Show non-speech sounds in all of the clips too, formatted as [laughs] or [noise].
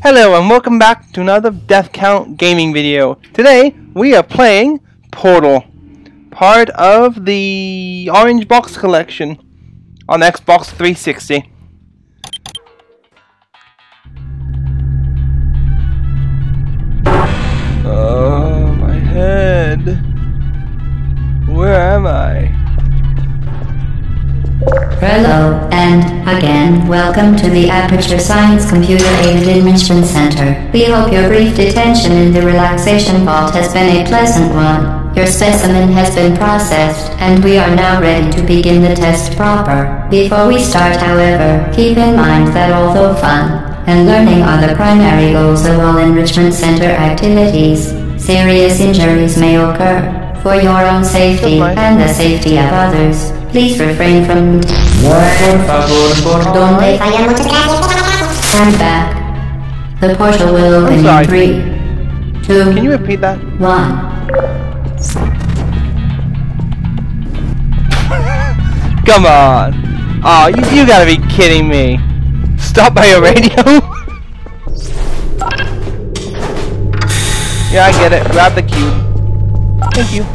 Hello and welcome back to another Death Count gaming video. Today we are playing Portal, part of the Orange Box collection on Xbox 360. Again, welcome to the Aperture Science Computer Aided Enrichment Center. We hope your brief detention in the relaxation vault has been a pleasant one. Your specimen has been processed, and we are now ready to begin the test proper. Before we start, however, keep in mind that although fun and learning are the primary goals of all enrichment center activities, serious injuries may occur. For your own safety and the safety of others, please refrain from Donde Stand back. The portal will open in three, two, Can you repeat that? one. [laughs] Come on. Oh, you, you gotta be kidding me. Stop by your radio? [laughs] yeah, I get it. Grab the cube. Thank you.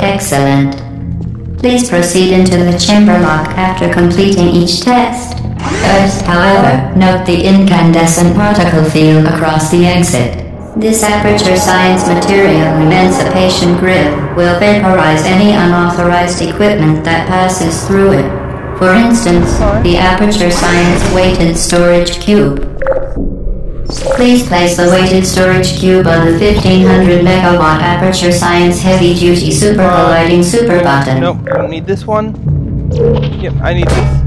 Excellent. Please proceed into the chamber lock after completing each test. First, however, note the incandescent particle field across the exit. This aperture science material emancipation grill will vaporize any unauthorized equipment that passes through it. For instance, the aperture science weighted storage cube. Please place the weighted storage cube on the 1500 megawatt Aperture Science Heavy Duty Super Colliding Super button. No, I don't need this one. Yep, I need this.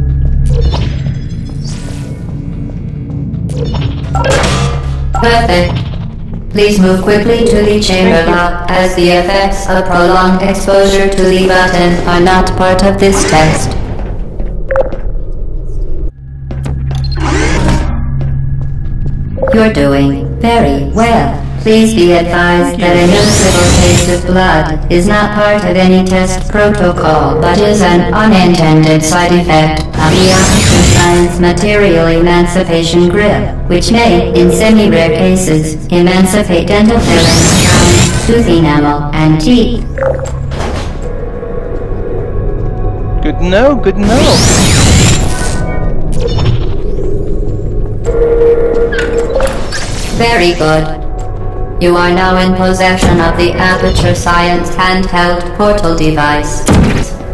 Perfect. Please move quickly to the chamber lock as the effects of prolonged exposure to the button are not part of this test. You're doing very well. Please be advised that a noticeable taste of blood is not part of any test protocol but is an unintended side effect of the Aperture Science Material Emancipation Grill, which may, in semi-rare cases, emancipate dental fillings, crowns, tooth enamel, and teeth. Good to know, good to Very good. You are now in possession of the Aperture Science handheld portal device.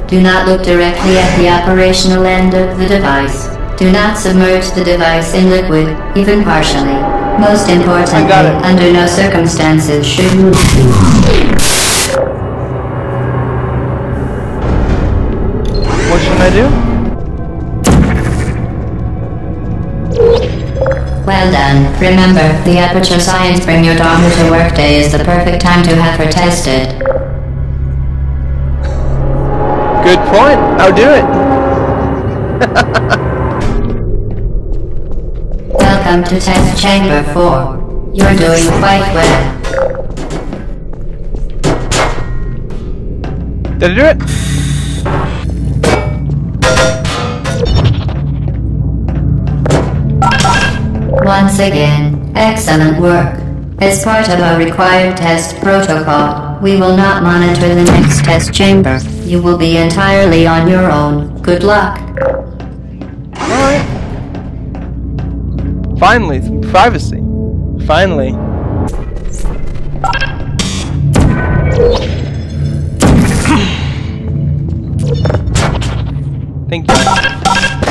Do not look directly at the operational end of the device. Do not submerge the device in liquid, even partially. Most importantly, under no circumstances should you... Done. Remember, the Aperture Science Bring Your Daughter to Work Day is the perfect time to have her tested. Good point. I'll do it. Welcome to Test Chamber 4. You're doing quite well. Did I do it? Once again, excellent work. As part of our required test protocol, we will not monitor the next test chamber. You will be entirely on your own. Good luck. Finally, some privacy. Finally. Thank you.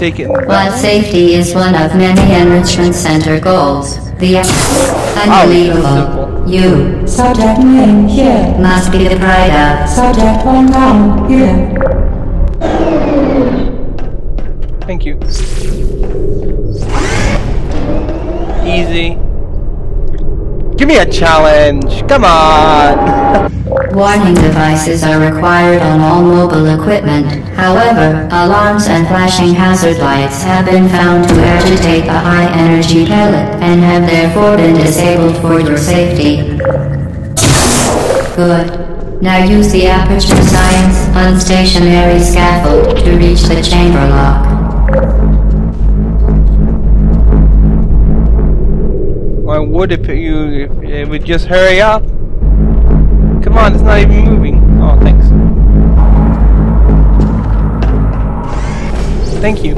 Take it. Blood safety is one of many enrichment center goals. The Oh, so unbelievable. simple. You Subject name here. must be the pride of Subject hometown here. Thank you. Easy. Give me a challenge. Come on. [laughs] Warning devices are required on all mobile equipment. However, alarms and flashing hazard lights have been found to agitate a high-energy pellet and have therefore been disabled for your safety. Good. Now use the Aperture Science unstationary scaffold to reach the chamber lock. I would if you it would just hurry up. Come on, it's not even moving. Oh, thanks. Thank you.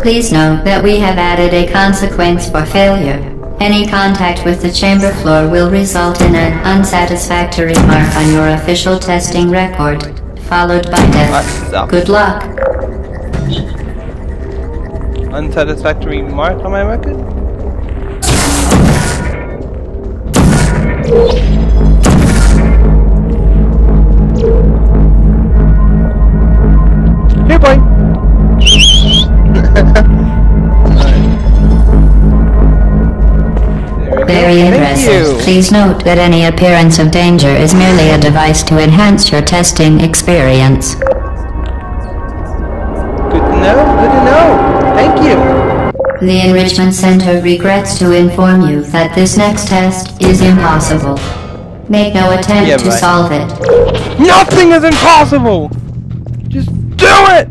Please note that we have added a consequence for failure. Any contact with the chamber floor will result in an unsatisfactory mark on your official testing record, followed by death. Good luck. Unsatisfactory mark on my record? Here, boy. Alright. There we. Very impressive. Please note that any appearance of danger is merely a device to enhance your testing experience. The Enrichment Center regrets to inform you that this next test is impossible. Make no attempt Yeah, to right. solve it. Nothing is impossible. Just do it.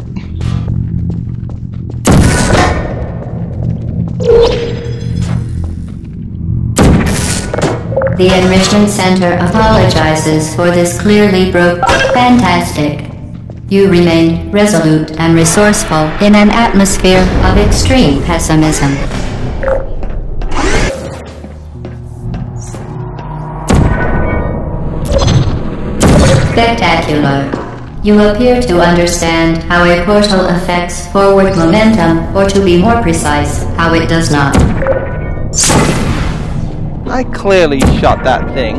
The Enrichment Center apologizes for this clearly broke. Fantastic. You remain resolute and resourceful in an atmosphere of extreme pessimism. Spectacular. You appear to understand how a portal affects forward momentum, or to be more precise, how it does not. I clearly shot that thing.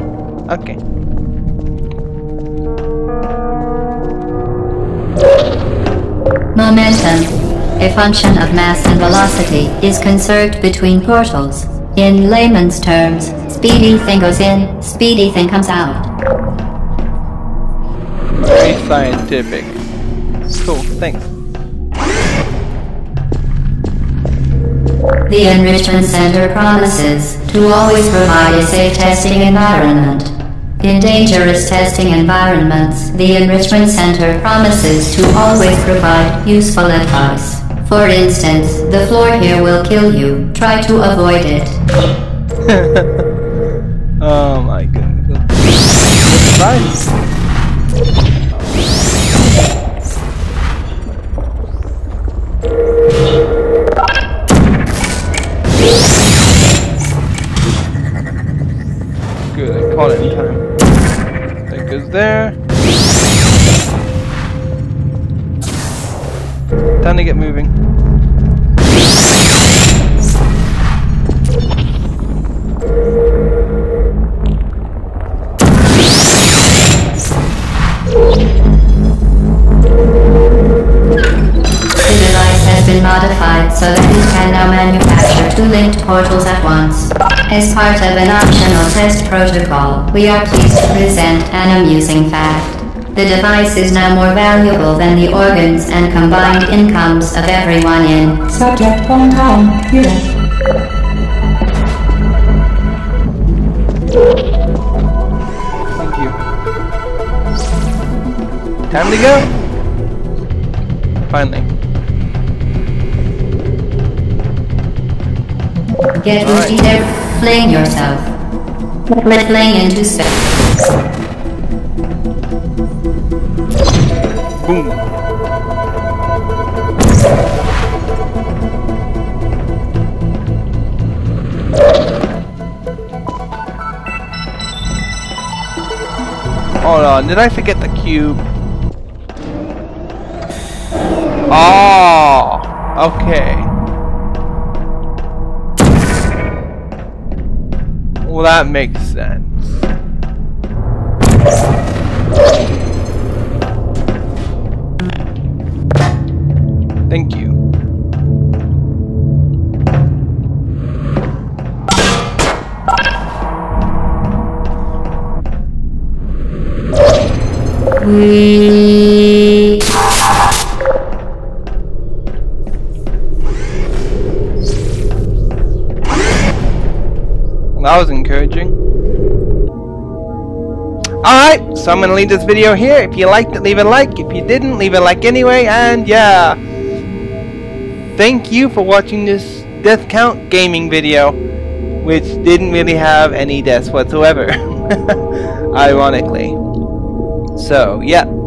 Okay. Momentum, a function of mass and velocity, is conserved between portals. In layman's terms, speedy thing goes in, speedy thing comes out. Very scientific. Cool. Thanks. The Enrichment Center promises to always provide a safe testing environment. In dangerous testing environments, the Enrichment Center promises to always provide useful advice. For instance, the floor here will kill you. Try to avoid it. [laughs] Oh my goodness. Right. Caught it in time. That goes there. Time to get moving. The device has been modified so that it can now manufacture two linked portals at once. As part of an optional test protocol, we are pleased to present an amusing fact. The device is now more valuable than the organs and combined incomes of everyone in Subject hometown here. Thank you. Time to go. Finally. Get Alright. ready there, fling yourself. Fling into space. Boom. Hold on, did I forget the cube? Oh, okay. Well, that makes sense. Thank you. Was encouraging. Alright, so I'm gonna leave this video here. If you liked it, leave a like. If you didn't, leave a like anyway. And yeah. Thank you for watching this death count gaming video. Which didn't really have any deaths whatsoever. [laughs] Ironically. So, yeah.